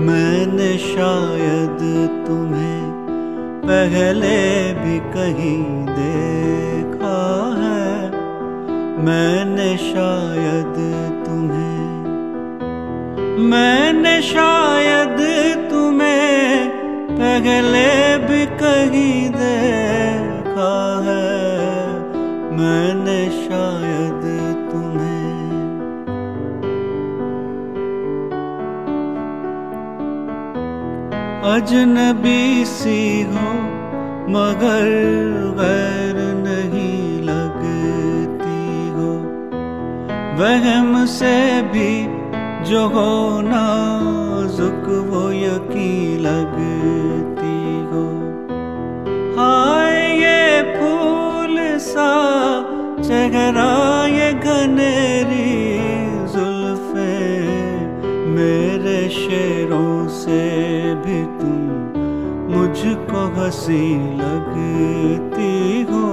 मैंने शायद तुम्हें पहले भी कहीं देखा है। मैंने शायद तुम्हें, मैंने शायद तुम्हें पहले भी कहीं देखा अजनबी सी हो, मगर गैर नहीं लगती हो। वहम से भी जो हो नाजुक, वो यकीन लगती हो। हाय ये फूल सा चेहरा शेरों से भी तुम मुझको हँसी लगती हो।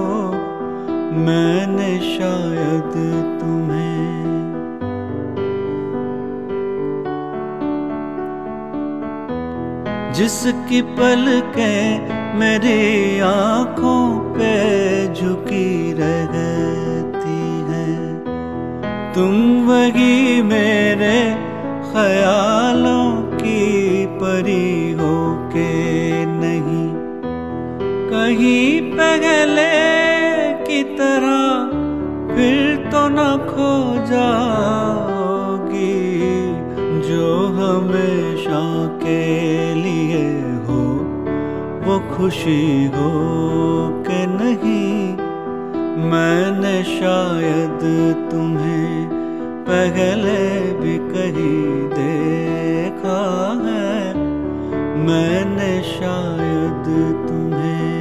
मैंने शायद तुम्हें जिसकी पल के मेरी आँखों पे झुकी रहती है, तुम वही मेरे ख्यालों की परी हो के नहीं। कहीं पहले की तरह फिर तो न खो जाओगी जो हमेशा के लिए हो, वो खुशी हो के नहीं। मैंने शायद तुम्हें पहले भी कही है मैंने शायद तुम्हें